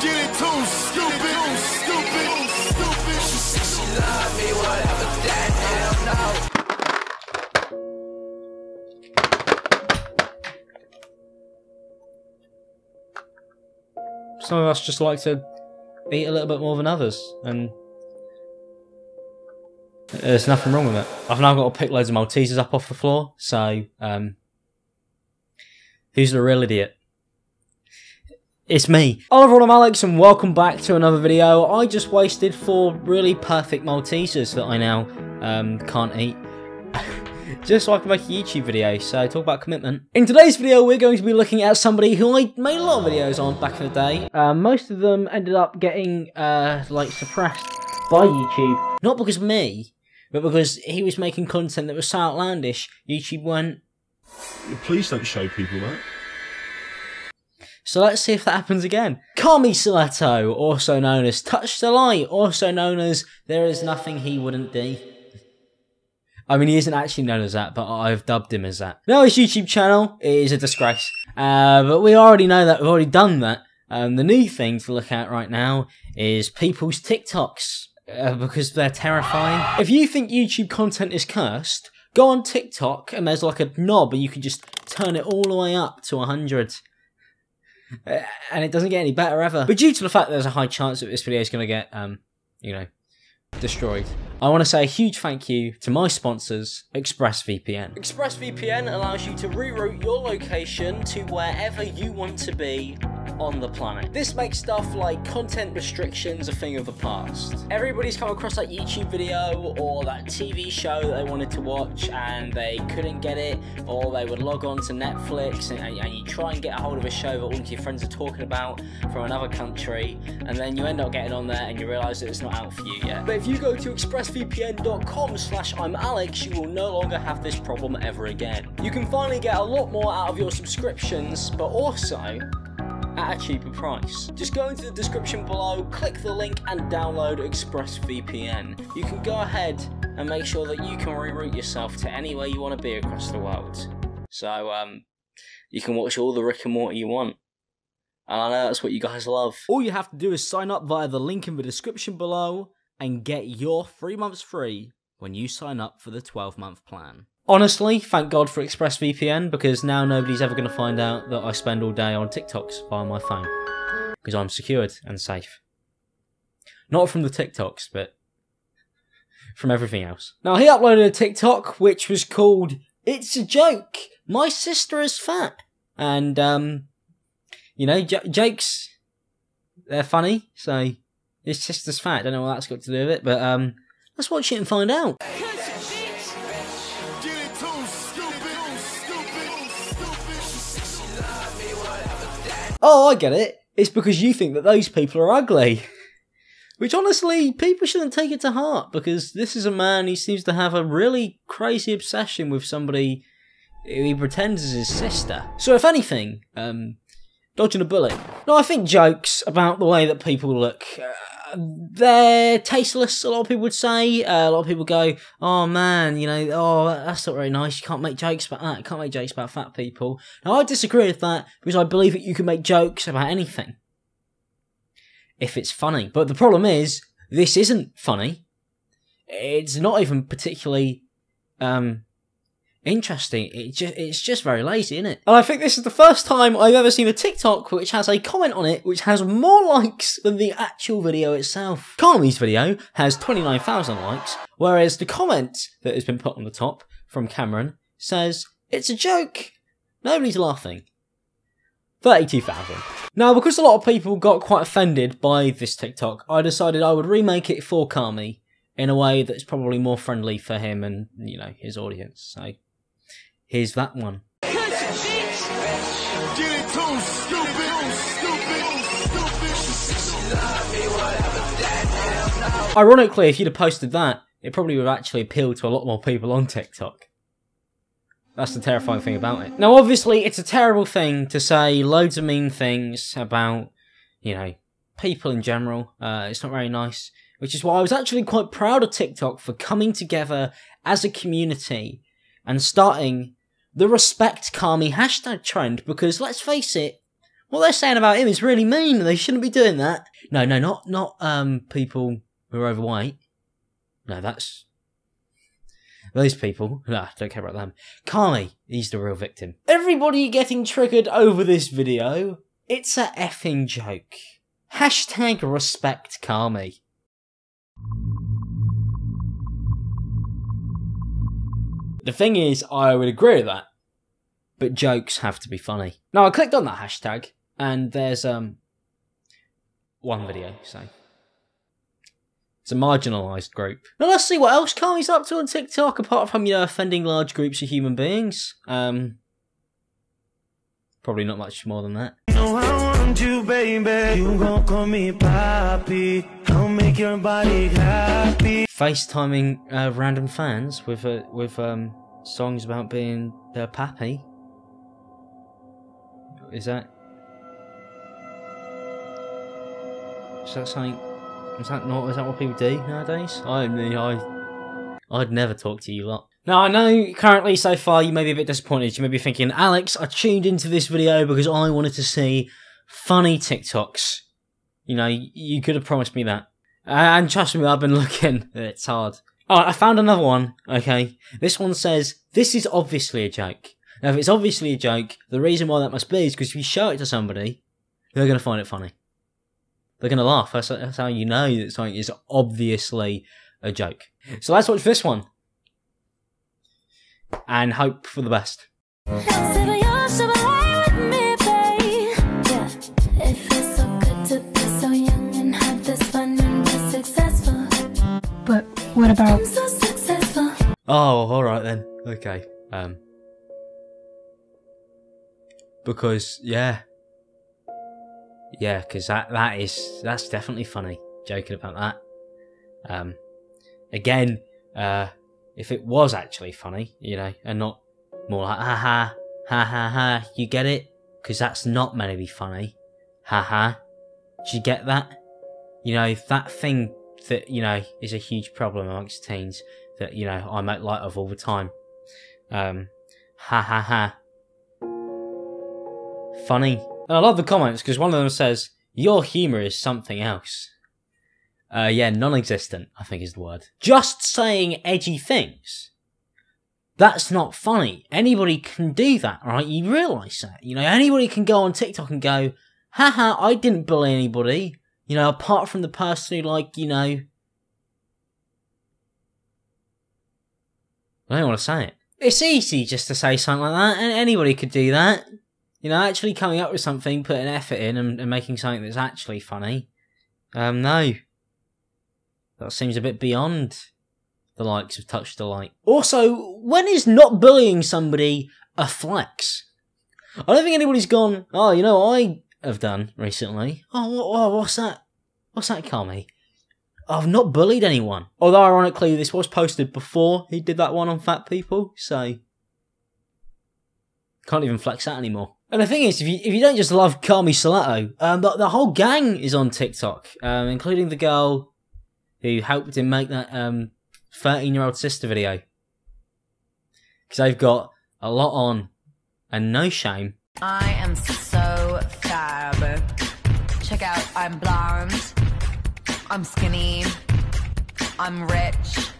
Get it too stupid, stupid, stupid. She said she me, whatever that hell no. Some of us just like to eat a little bit more than others, and there's nothing wrong with it. I've now got to pick loads of Maltesers up off the floor, so um, who's the real idiot? It's me. Hello everyone, I'm Alex and welcome back to another video. I just wasted four really perfect Maltesers that I now um, can't eat. just so I can make a YouTube video, so talk about commitment. In today's video, we're going to be looking at somebody who I made a lot of videos on back in the day. Uh, most of them ended up getting, uh, like, suppressed by YouTube. Not because of me, but because he was making content that was so outlandish, YouTube went, Please don't show people that. So let's see if that happens again. Carmie Sellitto, also known as Touch the Light, also known as There Is Nothing He Wouldn't Do. I mean, he isn't actually known as that, but I've dubbed him as that. Now his YouTube channel is a disgrace. Uh, but we already know that, we've already done that. Um, the new thing to look at right now is people's TikToks, uh, because they're terrifying. If you think YouTube content is cursed, go on TikTok and there's like a knob and you can just turn it all the way up to 100. Uh, and it doesn't get any better ever. But due to the fact that there's a high chance that this video is going to get, um, you know, destroyed, I want to say a huge thank you to my sponsors, ExpressVPN. ExpressVPN allows you to reroute your location to wherever you want to be on the planet. This makes stuff like content restrictions a thing of the past. Everybody's come across that YouTube video or that TV show that they wanted to watch and they couldn't get it, or they would log on to Netflix and, and you try and get a hold of a show that all of your friends are talking about from another country, and then you end up getting on there and you realise that it's not out for you yet. But if you go to expressvpn.com slash I'm Alex, you will no longer have this problem ever again. You can finally get a lot more out of your subscriptions, but also at a cheaper price. Just go into the description below, click the link and download ExpressVPN. You can go ahead and make sure that you can reroute yourself to anywhere you want to be across the world. So, um, you can watch all the Rick and Morty you want. And I know that's what you guys love. All you have to do is sign up via the link in the description below and get your three months free when you sign up for the 12 month plan. Honestly, thank God for ExpressVPN because now nobody's ever going to find out that I spend all day on TikToks via my phone because I'm secured and safe. Not from the TikToks, but from everything else. Now, he uploaded a TikTok which was called It's a Joke, My Sister is Fat. And, um, you know, j- jokes, they're funny, so his sister's fat. I don't know what that's got to do with it, but, um, let's watch it and find out. Oh, I get it. It's because you think that those people are ugly. Which honestly, people shouldn't take it to heart because this is a man who seems to have a really crazy obsession with somebody who he pretends is his sister. So if anything, um, dodging a bullet. No, I think jokes about the way that people look, uh, they're tasteless, a lot of people would say. Uh, a lot of people go, oh man, you know, oh, that's not very nice. You can't make jokes about that. You can't make jokes about fat people. Now, I disagree with that because I believe that you can make jokes about anything if it's funny. But the problem is, this isn't funny. It's not even particularly um, interesting. It just, it's just very lazy, isn't it? And I think this is the first time I've ever seen a TikTok which has a comment on it which has more likes than the actual video itself. Carmie's video has 29,000 likes, whereas the comment that has been put on the top from Cameron says, It's a joke. Nobody's laughing. 32,000. Now, because a lot of people got quite offended by this TikTok, I decided I would remake it for Carmie in a way that's probably more friendly for him and, you know, his audience. So, here's that one. Ironically, if you'd have posted that, it probably would have actually appealed to a lot more people on TikTok. That's the terrifying thing about it. Now, obviously, it's a terrible thing to say loads of mean things about, you know, people in general. Uh, it's not very nice. Which is why I was actually quite proud of TikTok for coming together as a community and starting the Respect Carmie hashtag trend because let's face it, What they're saying about him is really mean. They shouldn't be doing that. No, no, not not um people who are overweight. No, that's those people. Nah, don't care about them. Carly, he's the real victim. Everybody getting triggered over this video. It's a effing joke. Hashtag respect Carmie. The thing is, I would agree with that. But jokes have to be funny. Now I clicked on that hashtag and there's um one video, so it's a marginalised group. Now let's see what else Carmie's up to on TikTok apart from you know offending large groups of human beings. Um probably not much more than that. No, I want you, baby. You gon' call me. I'll make your body happy. FaceTiming uh, random fans with uh, with um songs about being their pappy. Is that is that something? Is that not? Is that what people do nowadays? I mean, I I'd never talk to you lot. Now I know currently so far you may be a bit disappointed. You may be thinking, Alex, I tuned into this video because I wanted to see funny TikToks. You know, you could have promised me that. Uh, and trust me, I've been looking. It's hard. Alright, I found another one. Okay. This one says, this is obviously a joke. Now, if it's obviously a joke, the reason why that must be is because if you show it to somebody, they're going to find it funny. They're going to laugh. That's, that's how you know that something is obviously a joke. So let's watch this one. And hope for the best. What about Oh, alright then. Okay. Um. Because, yeah. Yeah, because that, that is, that's definitely funny. Joking about that. Um. Again, uh, if it was actually funny, you know, and not more like, ha ha, ha ha ha, you get it? Because that's not meant to be funny. Ha ha. Do you get that? You know, if that thing that, you know, is a huge problem amongst teens that, you know, I make light of all the time. Um, ha ha ha. Funny. And I love the comments because one of them says, Your humour is something else. Uh, yeah, non existent, I think is the word. Just saying edgy things. That's not funny. Anybody can do that, right? You realise that. You know, anybody can go on TikTok and go, haha, I didn't bully anybody. You know, apart from the person who, like, you know, I don't want to say it. It's easy just to say something like that, and anybody could do that. You know, actually coming up with something, putting effort in, and, and making something that's actually funny. Um, no. That seems a bit beyond the likes of Touch the Light. Also, when is not bullying somebody a flex? I don't think anybody's gone, oh, you know, I have done recently. Oh, what, what's that? What's that, Carmie? I've not bullied anyone. Although, ironically, this was posted before he did that one on fat people, so. Can't even flex that anymore. And the thing is, if you if you don't just love Carmie Sellitto, um, the, the whole gang is on TikTok, um, including the girl who helped him make that um 13 year old sister video. Because they've got a lot on and no shame. I am so fab. Check out, I'm blonde, I'm skinny, I'm rich,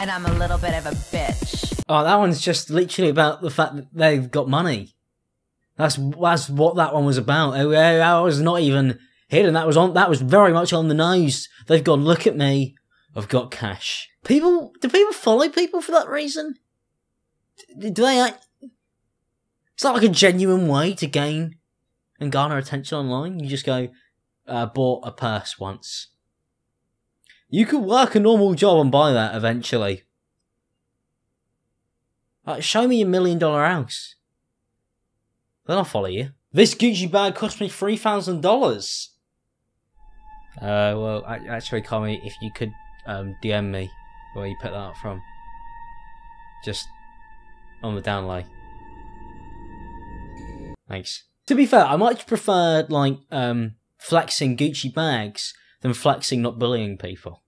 and I'm a little bit of a bitch. Oh, that one's just literally about the fact that they've got money. That's that's what that one was about. Oh, that was not even hidden. That was on. That was very much on the nose. They've gone. Look at me. I've got cash. People do people follow people for that reason? Do they? Act, it's not like a genuine way to gain and garner attention online. You just go, uh, bought a purse once. You could work a normal job and buy that eventually. Show me a million dollar house. Then I'll follow you. This Gucci bag cost me three thousand dollars. Uh, well, actually, Tommy, if you could um, DM me where you put that up from, just on the downlay. Thanks. To be fair, I much prefer like um, flexing Gucci bags than flexing not bullying people.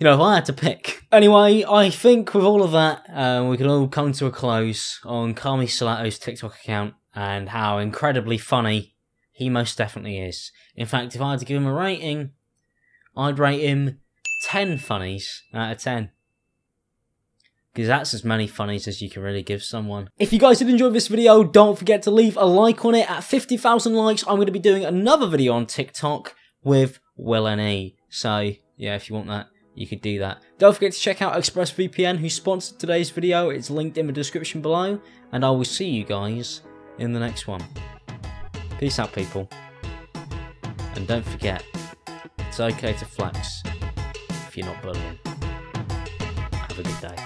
you know, if I had to pick. Anyway, I think with all of that, uh, we can all come to a close on Carmie Sellitto's TikTok account. and how incredibly funny he most definitely is. In fact, if I had to give him a rating, I'd rate him 10 funnies out of 10. Because that's as many funnies as you can really give someone. If you guys did enjoy this video, don't forget to leave a like on it. At 50,000 likes, I'm going to be doing another video on TikTok with Will and E. So, yeah, if you want that, you could do that. Don't forget to check out ExpressVPN, who sponsored today's video. It's linked in the description below. And I will see you guys in the next one. Peace out, people. And don't forget, it's okay to flex if you're not bullying. Have a good day.